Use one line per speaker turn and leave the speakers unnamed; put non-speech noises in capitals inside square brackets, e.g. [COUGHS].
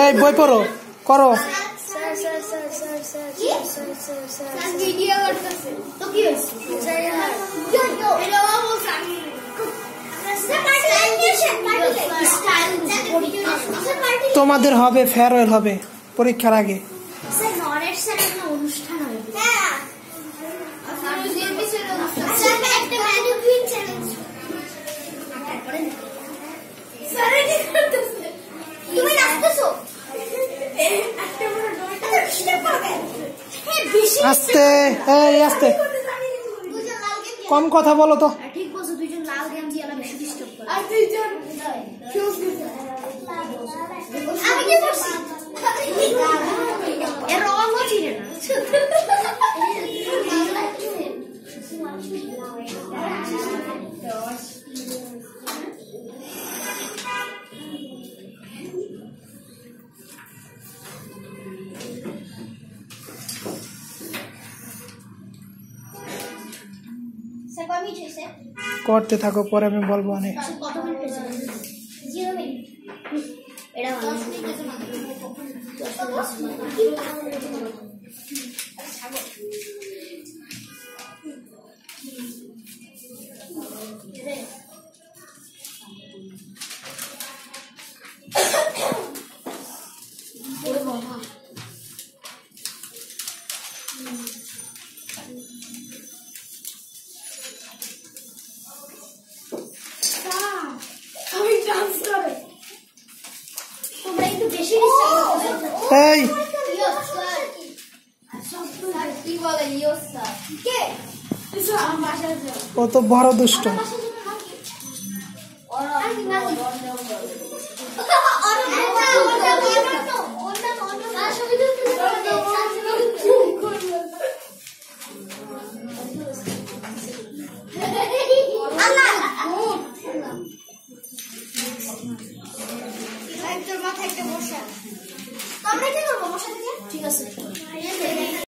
এই বই পড়ো করো। তোমাদের হবে ফেয়ারওয়েল হবে পরীক্ষার আগে। আস্তে এই আস্তে। কম কথা বলো তো।
ঠিক বলছো লাল গেঞ্জি আর বেশি ডিস্টার্ব আর
করতে থাকো পরে আমি বলব অনেক [COUGHS]
Mm-hmm.
এই ও তো বড় দুষ্ট
I think